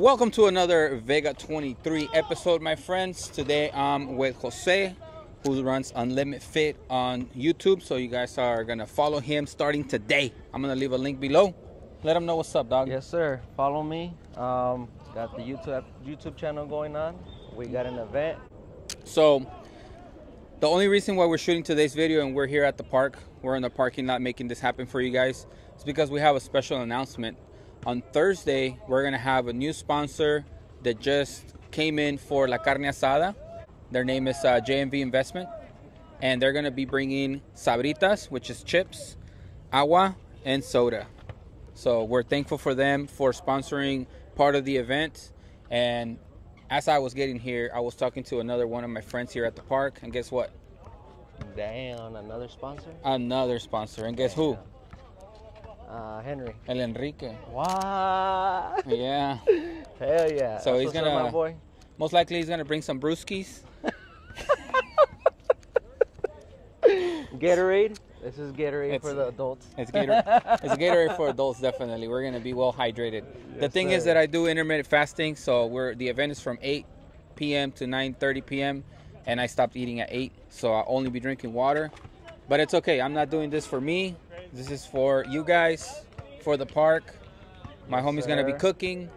Welcome to another Vega 23 episode, my friends. Today I'm with Jose, who runs Unlimited Fit on YouTube. So you guys are gonna follow him starting today. I'm gonna leave a link below. Let him know what's up, dog. Yes, sir. Follow me. Um, got the YouTube YouTube channel going on. We got an event. So the only reason why we're shooting today's video and we're here at the park, we're in the parking lot making this happen for you guys, is because we have a special announcement. On Thursday, we're gonna have a new sponsor that just came in for La Carne Asada. Their name is uh, JMV Investment, and they're gonna be bringing sabritas, which is chips, agua, and soda. So we're thankful for them for sponsoring part of the event. And as I was getting here, I was talking to another one of my friends here at the park, and guess what? Damn, another sponsor. Another sponsor, and guess who? Uh, Henry. El Enrique. What? Yeah. Hell yeah. So That's he's gonna- my boy. Most likely he's gonna bring some brewskis. Gatorade. This is Gatorade It's- for the adults. It's Gatorade. it's a Gatorade for adults, definitely. We're gonna be well hydrated. the Yes, thing is that I do intermittent fasting, so we're the event is from 8 p.m. to 9:30 p.m. and I stopped eating at 8, so I'll only be drinking water. But it's okay. I'm not doing this for me. This is for you guys, for the park. My Yes, homie's gonna be sir. cooking.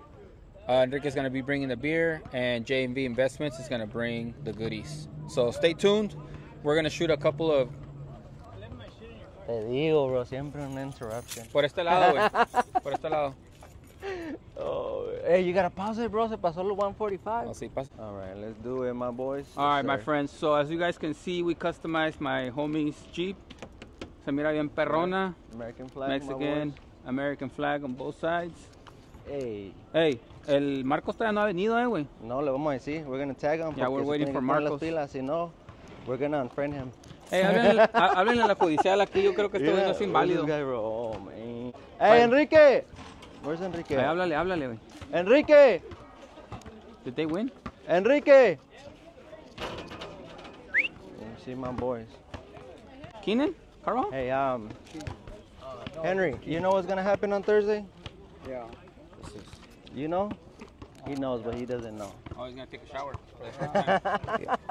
Uh, Enrique's gonna be bringing the beer, and JMV Investments is gonna bring the goodies. So stay tuned. We're gonna shoot a couple of Te digo, bro. Siempre una interruption. por este lado, güey. Por este lado. Oh, hey, you gotta pause it, bro. Se pasó el 145. Así pasa. All right, let's do it, my boys. All right, Yes, my sir. friends. So as you guys can see, we customized my homie's Jeep. Se mira bien perrona. American flag, Mexican. American flag on both sides. Hey, Hey, el Marcos todavía no ha venido, eh, güey. no le vamos a decir. We're gonna tag him. Yeah, we're waiting for Marcos. pilas, Si no, we're gonna unfriend him. Hey, háblenle, há- háblenle a la judicial aquí. Yo creo que esto Yeah, no es inválido. guy? Oh, man. Hey, Enrique. Where's Enrique? Hey, háblale, háblale, güey. Enrique. Did they win? Enrique. Me see my boys. Keenan? Carl? Hey, um, Henry, you know what's gonna happen on Thursday? Yeah. You know? He knows, but he doesn't know. Oh, he's gonna take a shower.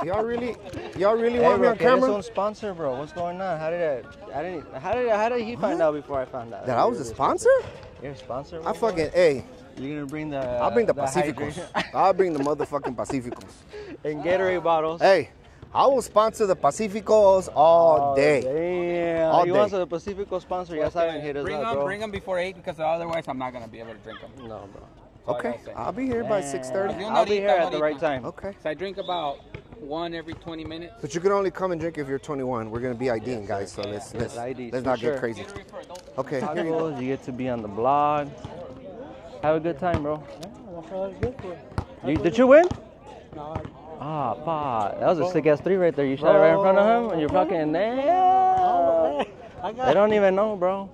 Y'all really, y'all really Hey, want me bro, on que eres camera? un sponsor, bro. What's going on? How did I? I didn't. How did? How did he find out before I found out? That I was a sponsor? You're a sponsor. I bro? fucking, hey, You're gonna bring the. I'll bring the, Pacificos. I'll bring the motherfucking Pacificos. and Gatorade bottles. Hey, I will sponsor the Pacificos all Oh, day. Damn. All you day. want the Pacifico sponsor? Ya saben, hit us bring up, them, bro. bring them before 8 because otherwise I'm not gonna be able to drink them. No, bro. Okay, I'll be here by 6:30. I'll be here at the right time. Okay, So I drink about one every 20 minutes. but you can only come and drink if you're 21. We're gonna be IDing, guys, so let's let's, IDs, let's not sure. get crazy. Okay, here you go. Tacos, you get to be on the blog. Have a good time, bro. You, did you win? Ah, fuck. That was a sick ass three right there. You shot it right in front of him, and you're fucking damn. They don't even know, bro.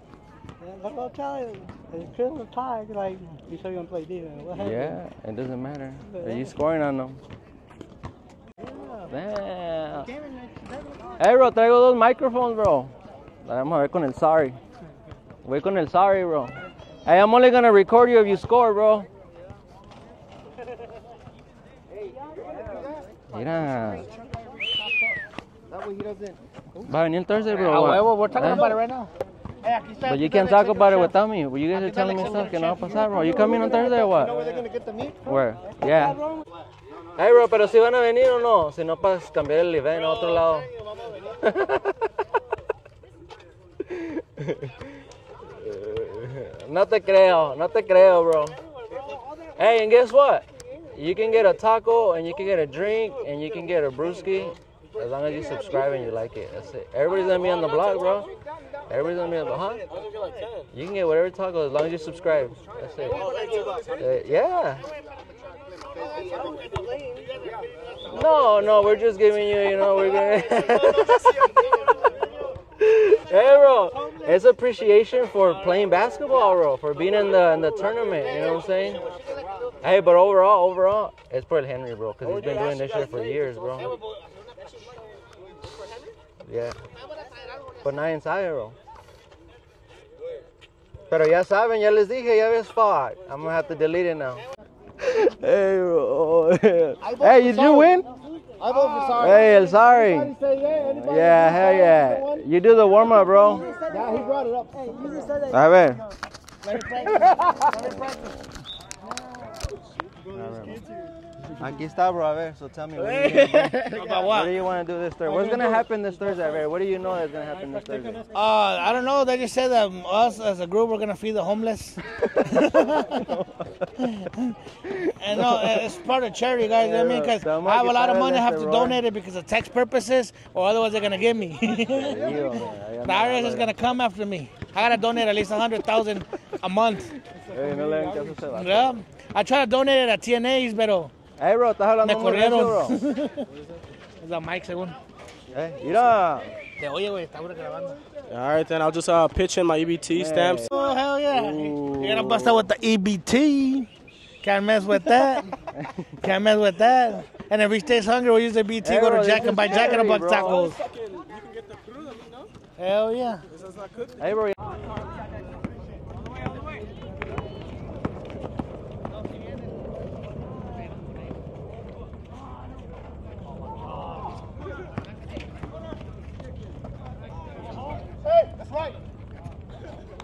I'm telling you. It's Christmas time, like, you said you're gonna play defense. What happened? Yeah, it doesn't matter. Are you scoring on them? Damn. Hey, bro, traigo dos microphones, bro. Vamos a ver con el sorry. Voy con el sorry, bro. Hey, I'm only gonna record you if you score, bro. Mira. Va a venir Thursday, bro. What? huevo, we're talking about it right now. Hey, aquí está, But you can't el talk about it without me. You guys are telling el me stuff que no va a pasar, bro. You coming on Thursday or what? where? Yeah. Hey, bro, pero si van a venir o no, si no para cambiar el event a otro lado. no te creo, no te creo, bro. Hey, and guess what? You can get a taco and you can get a drink and you can get a brewski as long as you subscribe and you like it. That's it. Everybody's gonna be on the blog, bro. Everybody's gonna be on the huh? You can get whatever taco as long as you subscribe. That's it. Uh, yeah. No, no, we're just giving you, you know, we're gonna. hey, bro, it's appreciation for playing basketball, bro, for being in the in the tournament. You know what I'm saying? Hey, but overall, overall, it's for Henry, bro, because he's oh, been doing this shit for years, bro. Yeah. But nadie sabe, bro. Pero ya saben, ya les dije, ya ves fuck. I'm gonna have to delete it now. hey, bro. Hey, for did you sorry. win? I vote for sorry. Hey, El Sorry. Say yeah? Anybody Yeah, hell sorry? yeah. You do the warm up, bro. Yeah, he brought it up. Hey, you just said that. A ver. Let it practice. Let it practice. Aquí está, bro. A ver, so tell me. What do you, About what what? do you want to do this Thursday? What's going to happen this Thursday? A ver, what do you know that's going to happen this Thursday? Uh, I don't know. They just said that us as a group we're gonna feed the homeless. and no, it's part of charity, guys. I mean, because I have a lot of money, I have to donate it because of tax purposes, or otherwise they're gonna give me. the IRS is gonna come after me. I gotta donate at least a hundred thousand a month. Hey, no le den caso a ese vato. Yeah. I tried to donate it at TNA's, pero Hey, bro, estás me hablando muy recio, bro. corrieron. es la mic, según. Eh, mira. Te oye, güey, está grabando. All right, then I'll just uh, pitch in my EBT stamps. Oh, hell yeah. You're gonna bust out with the EBT. Can't mess with that. Can't mess with that. And if he stays hungry, we'll use the BT, Hey, go bro, to Jack this and buy Jack in a charity, Buck bro. tacos. Hell yeah. Hey, bro.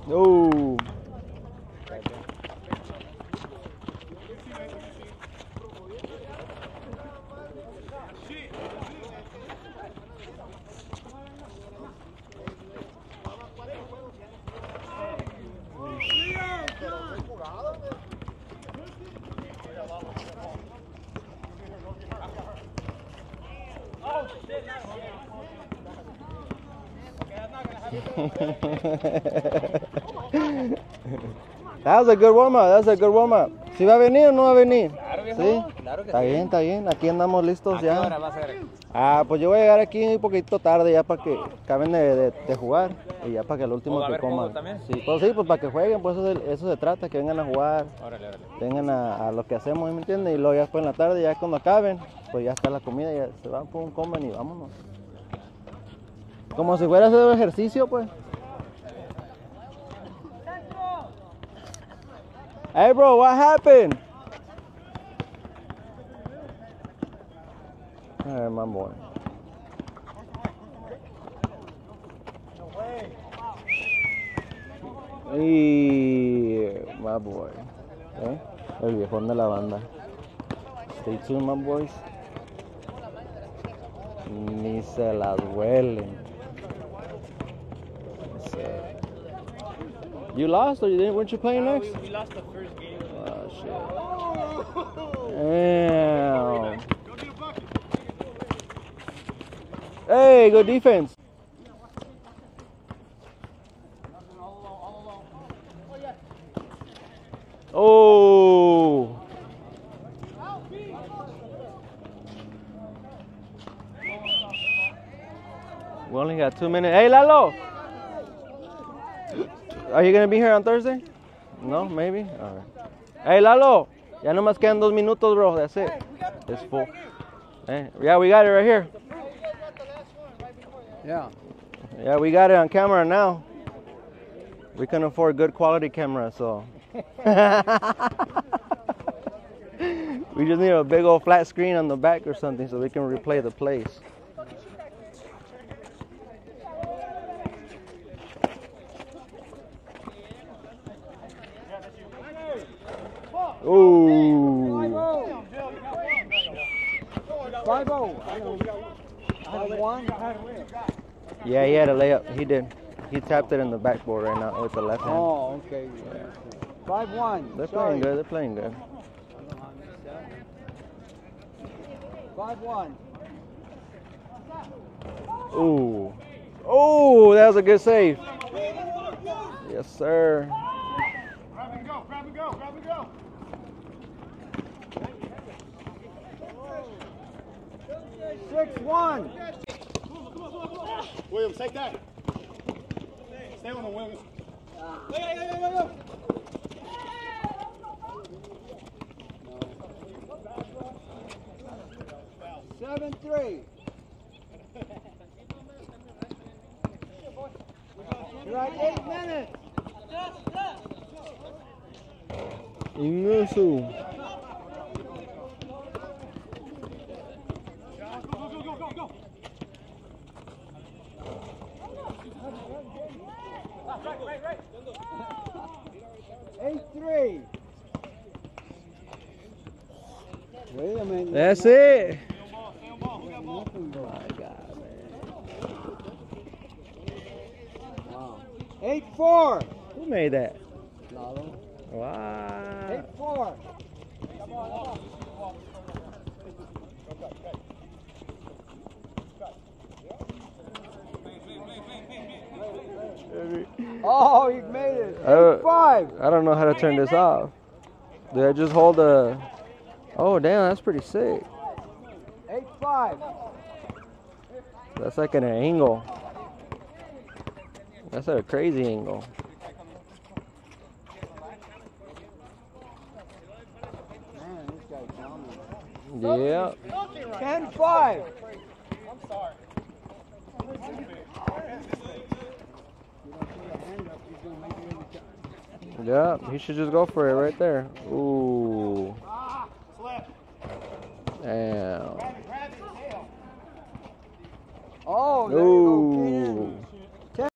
No. That was a good warm up. That was a good warm up. ¿Sí va a venir o no va a venir? sí. está bien, está bien. Aquí andamos listos ya. va a ser? Ah, pues yo voy a llegar aquí un poquito tarde ya para que acaben de, de- de jugar y ya para que el último ¿O va a que coman. Sí, pues sí, pues para que jueguen, pues eso, se- eso se trata, que vengan a jugar, Órale, órale. vengan a, a lo que hacemos, ¿me entiendes? Y luego ya después en la tarde, ya cuando acaben, pues ya está la comida, ya se van, pum, comen y vámonos. Como si fuera hacer ejercicio, pues. Hey, bro, what happened? Hey, my boy. Y my boy. ¿eh? El viejón de la banda. Stay tuned, my boys. Ni se las huelen. You lost or you didn't? Weren't you playing next? We lost the first game. Oh shit. Damn. Hey, good defense. Oh. We only got two minutes. Hey, Lalo. Are you gonna be here on Thursday? No, maybe. All right. Hey, Lalo. Ya nomás quedan dos minutos, bro. That's it. It's full. Eh, yeah, we got it right here. Yeah. Yeah, we got it on camera now. We can afford good quality camera, so. we just need a big old flat screen on the back or something so we can replay the plays. Ooh. Five oh. One. Yeah, he had a layup. He did. He tapped it in the backboard right now with the left hand. Oh, okay. Five one. They're playing good. They're playing good. Five one. Ooh. Oh, that was a good save. Yes, sir. Grab and go, grab and go, grab and go. Six one. Williams, take that. Stay on the Williams. Seven three. You're at eight minutes. Ingusu. Wait a minute. That's it. Eight four. Who made that? Lalo. Wow. Eight four. Come on, come on. Oh, you made it. Eight Uh. I don't know how to turn this off. Did I just hold the? Oh damn, that's pretty sick. Eight five. That's like an angle. That's a crazy angle. Man, this guy's dominant. Yeah. Ten five. Yeah. He should just go for it right there. Ooh. Damn. Oh, there Ooh.